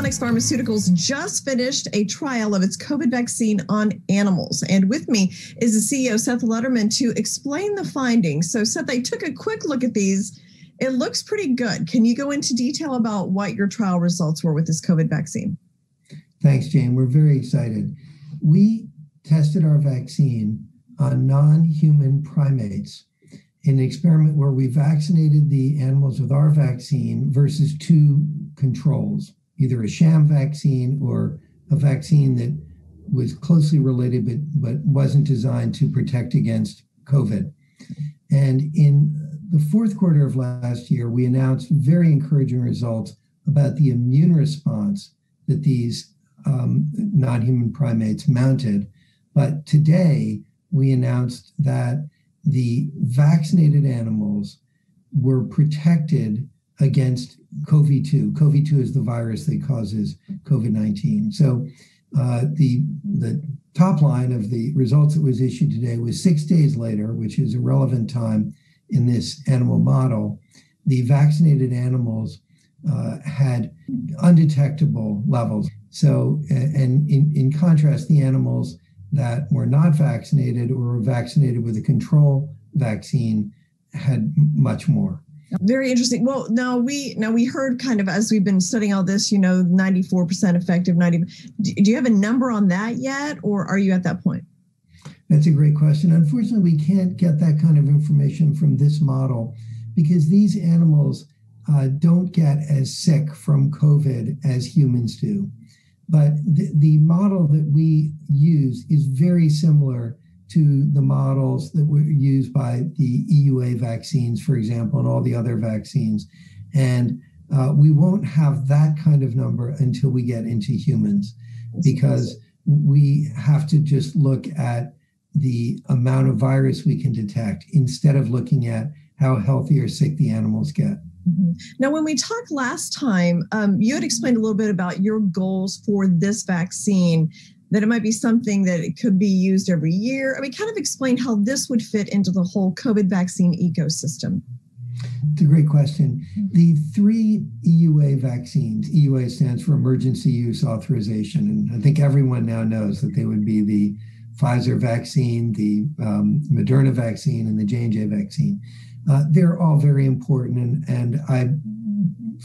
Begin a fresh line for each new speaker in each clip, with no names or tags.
Tonix Pharmaceuticals just finished a trial of its COVID vaccine on animals. And with me is the CEO, Seth Lederman, to explain the findings. So, Seth, I took a quick look at these. It looks pretty good. Can you go into detail about what your trial results were with this COVID vaccine?
Thanks, Jane. We're very excited. We tested our vaccine on non human primates in an experiment where we vaccinated the animals with our vaccine versus two controls either a sham vaccine or a vaccine that was closely related but, but wasn't designed to protect against COVID. And in the fourth quarter of last year, we announced very encouraging results about the immune response that these um, non human primates mounted. But today, we announced that the vaccinated animals were protected against CoV2. CoV2 is the virus that causes COVID 19. So uh, the, the top line of the results that was issued today was six days later, which is a relevant time in this animal model. The vaccinated animals uh, had undetectable levels. So, and in, in contrast, the animals that were not vaccinated or were vaccinated with a control vaccine had much more.
Very interesting. Well, now we now we heard kind of as we've been studying all this, you know, 94% effective, 90. Do you have a number on that yet, or are you at that point?
That's a great question. Unfortunately, we can't get that kind of information from this model because these animals uh, don't get as sick from COVID as humans do. But the, the model that we use is very similar to the models that were used by the EUA vaccines, for example, and all the other vaccines. And uh, we won't have that kind of number until we get into humans because we have to just look at the amount of virus we can detect instead of looking at how healthy or sick the animals get.
Mm-hmm. Now, when we talked last time, um, you had explained a little bit about your goals for this vaccine that it might be something that it could be used every year. I mean, kind of explain how this would fit into the whole COVID vaccine ecosystem.
It's a great question. The three EUA vaccines, EUA stands for Emergency Use Authorization, and I think everyone now knows that they would be the Pfizer vaccine, the um, Moderna vaccine, and the J&J vaccine. Uh, they're all very important, and, and I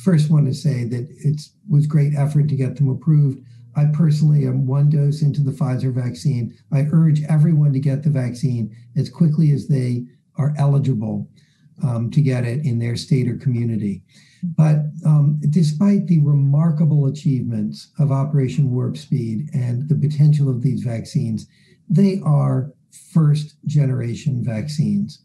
first want to say that it was great effort to get them approved I personally am one dose into the Pfizer vaccine. I urge everyone to get the vaccine as quickly as they are eligible um, to get it in their state or community. But um, despite the remarkable achievements of Operation Warp Speed and the potential of these vaccines, they are first generation vaccines.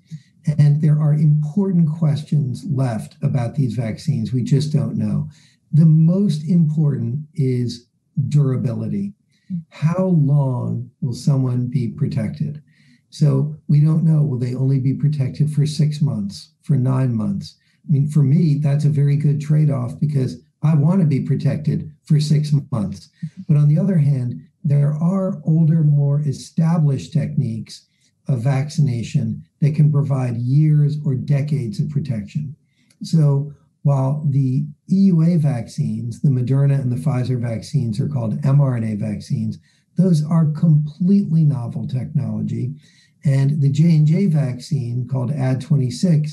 And there are important questions left about these vaccines. We just don't know. The most important is durability. How long will someone be protected? So we don't know. Will they only be protected for six months, for nine months? I mean, for me, that's a very good trade off because I want to be protected for six months. But on the other hand, there are older, more established techniques of vaccination that can provide years or decades of protection. So while the EUA vaccines, the Moderna and the Pfizer vaccines are called mRNA vaccines, those are completely novel technology. And the J&J vaccine called Ad26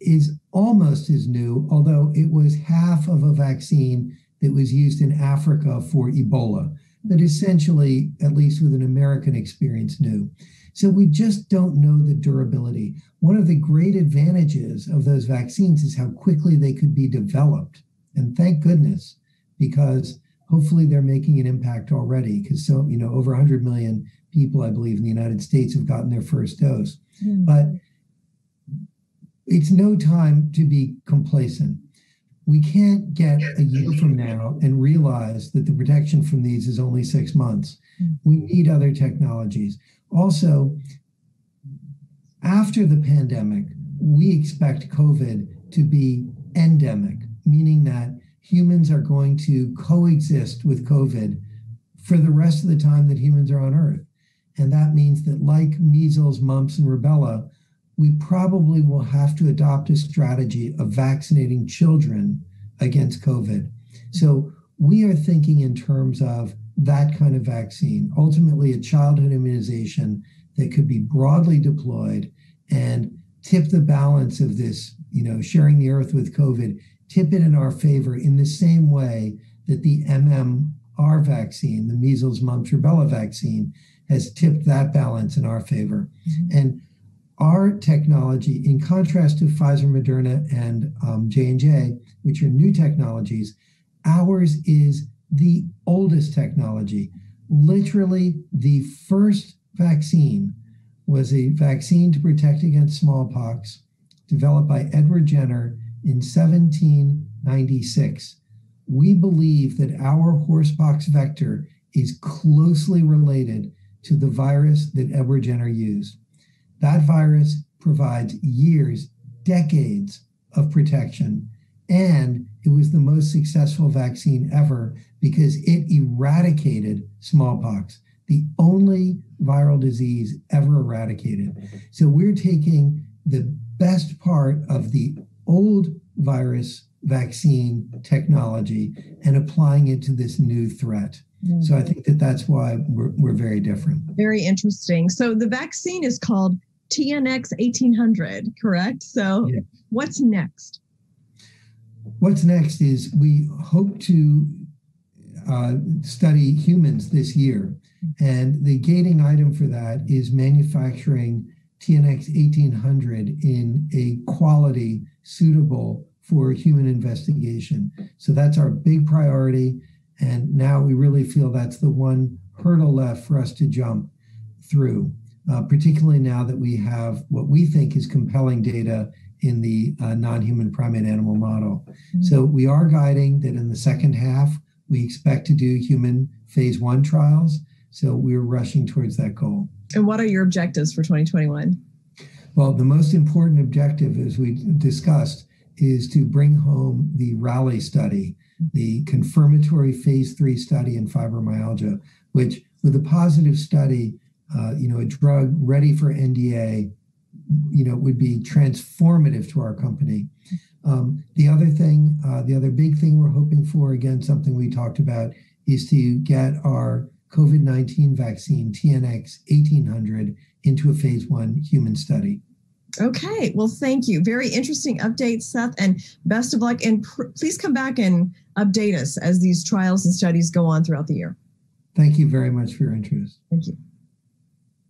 is almost as new, although it was half of a vaccine that was used in Africa for Ebola, that essentially, at least with an American experience, new. So we just don't know the durability. One of the great advantages of those vaccines is how quickly they could be developed. And thank goodness, because hopefully they're making an impact already. Because so, you know, over 100 million people, I believe, in the United States have gotten their first dose. Mm-hmm. But it's no time to be complacent. We can't get a year from now and realize that the protection from these is only six months. Mm-hmm. We need other technologies. Also, after the pandemic, we expect COVID to be endemic, meaning that humans are going to coexist with COVID for the rest of the time that humans are on Earth. And that means that, like measles, mumps, and rubella, we probably will have to adopt a strategy of vaccinating children against COVID. So we are thinking in terms of that kind of vaccine, ultimately a childhood immunization that could be broadly deployed and tip the balance of this, you know, sharing the earth with COVID, tip it in our favor in the same way that the MMR vaccine, the measles, mumps, rubella vaccine, has tipped that balance in our favor. Mm-hmm. And our technology, in contrast to Pfizer, Moderna, and um, J&J, which are new technologies, ours is the oldest technology. Literally, the first vaccine was a vaccine to protect against smallpox developed by Edward Jenner in 1796. We believe that our horsepox vector is closely related to the virus that Edward Jenner used. That virus provides years, decades of protection, and it was the most successful vaccine ever because it eradicated smallpox, the only viral disease ever eradicated. So we're taking the best part of the old virus vaccine technology and applying it to this new threat. Mm-hmm. So I think that that's why we're, we're very different.
Very interesting. So the vaccine is called TNX 1800, correct? So yeah. what's next?
What's next is we hope to uh, study humans this year. And the gating item for that is manufacturing TNX 1800 in a quality suitable for human investigation. So that's our big priority. And now we really feel that's the one hurdle left for us to jump through particularly now that we have what we think is compelling data in the uh, non human primate animal model. Mm-hmm. So we are guiding that in the second half, we expect to do human phase one trials. So we're rushing towards that goal.
And what are your objectives for 2021?
Well, the most important objective, as we discussed, is to bring home the RALLY study, the confirmatory phase three study in fibromyalgia, which, with a positive study, uh, you know, a drug ready for NDA, you know, would be transformative to our company. Um, the other thing, uh, the other big thing we're hoping for, again, something we talked about, is to get our COVID 19 vaccine, TNX 1800, into a phase one human study.
Okay, well, thank you. Very interesting update, Seth, and best of luck. And pr- please come back and update us as these trials and studies go on throughout the year.
Thank you very much for your interest.
Thank you.